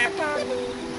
Pepe.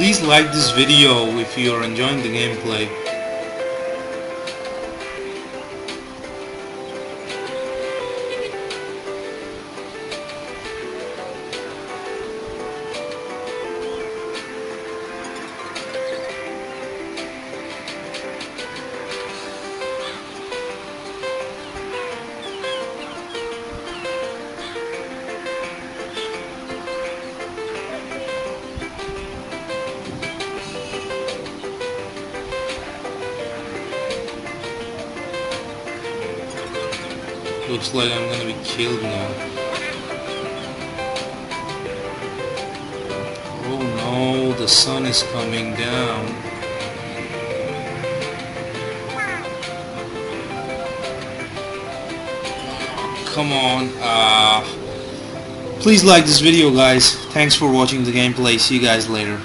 Please like this video if you are enjoying the gameplay. Looks like I'm gonna be killed now. Oh no, the sun is coming down. Come on. Uh, please like this video guys. Thanks for watching the gameplay. See you guys later.